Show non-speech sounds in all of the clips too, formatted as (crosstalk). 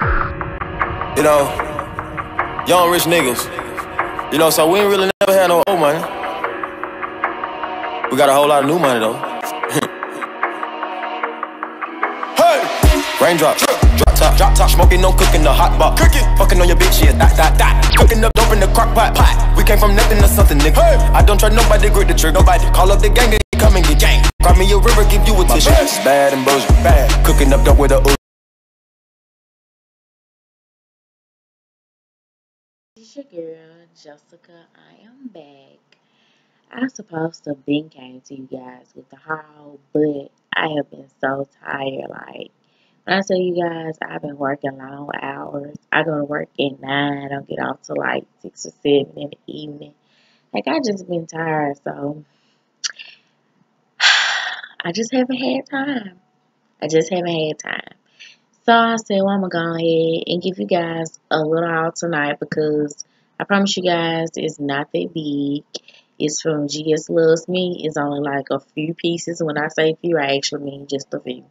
You know, young rich niggas. You know, so we ain't really never had no old money. We got a whole lot of new money though. (laughs) hey! Raindrops, drop top, drop top, smoking, no cooking, the hot pot, cooking, fucking on your bitch, yeah, that, that, that, cooking up dope in the crock pot, pot. We came from nothing to something, nigga. Hey. I don't try nobody, grip the trick, nobody. Call up the gang, they come and get gang. Cry me a river, give you a My tissue. It's bad and bullshit, bad. Cooking up dope with a It's your girl, Jessica. I am back. I was supposed to have been came to you guys with the haul, but I have been so tired. Like, when I tell you guys, I've been working long hours. I go to work at 9. I don't get off till like 6 or 7 in the evening. Like, I just been tired, so (sighs) I just haven't had time. I just haven't had time. So I said, well, I'm going to go ahead and give you guys a little haul tonight because I promise you guys it's not that big. It's from GS Loves Me. It's only like a few pieces. When I say few, I actually mean just a few.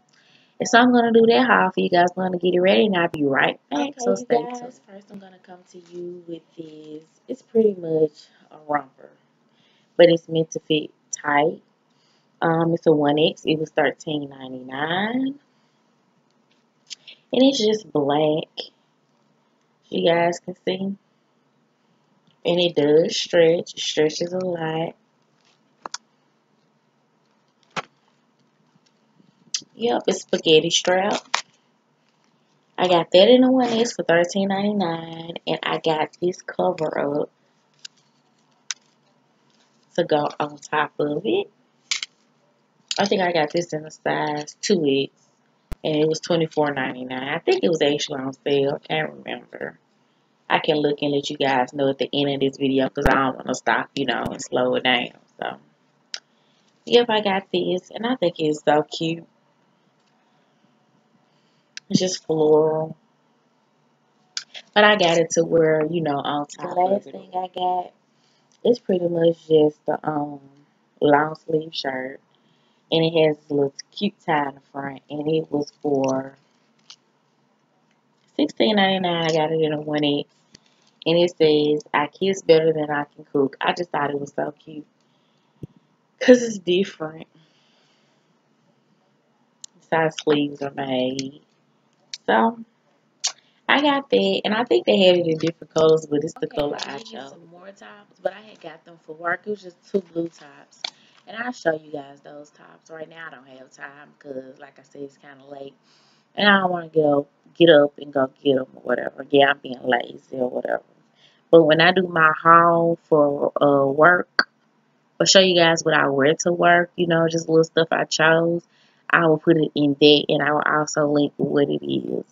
And so I'm going to do that haul for you guys. I'm going to get it ready and I'll be right back. Okay, so stay guys, tuned. First, I'm going to come to you with this. It's pretty much a romper, but it's meant to fit tight. Um, it's a 1X. It was $13.99 and it's just black you guys can see. And it does stretch. It stretches a lot. Yep it's spaghetti strap. I got that in the one S for $13.99 and I got this cover up to go on top of it. I think I got this in a size 2X and it was twenty four ninety nine. I think it was actually on sale. I can't remember. I can look and let you guys know at the end of this video because I don't want to stop, you know, and slow it down. So, yep, I got this, and I think it's so cute. It's just floral. But I got it to where, you know, on top the last thing I got is pretty much just the um long sleeve shirt and it has a little cute tie in the front and it was for $16.99 I got it in a 1X and it says I kiss better than I can cook. I just thought it was so cute. Because it's different. Side sleeves are made. So I got that. And I think they had it in different colors but it's the okay, color I chose. some more tops but I had got them for work. It was just two blue tops and I'll show you guys those tops. Right now I don't have time because, like I said, it's kind of late. And I don't want to go get up and go get them or whatever. Yeah, I'm being lazy or whatever. But when I do my haul for uh, work, I'll show you guys what I wear to work. You know, just little stuff I chose. I will put it in there and I will also link what it is.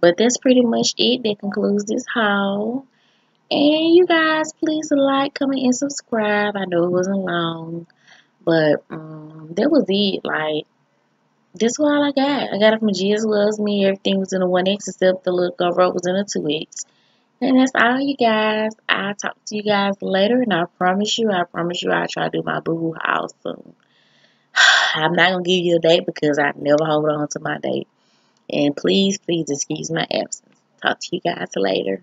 But that's pretty much it. That concludes this haul. And you guys, please like, comment, and subscribe. I know it wasn't long. But um, that was it. Like, this that's all I got. I got it from GS Loves Me. Everything was in a 1X except the little girl cover was in a 2X. And that's all you guys. I'll talk to you guys later. And I promise you, I promise you, I'll try to do my boo house soon. (sighs) I'm not going to give you a date because I never hold on to my date. And please, please excuse my absence. Talk to you guys later.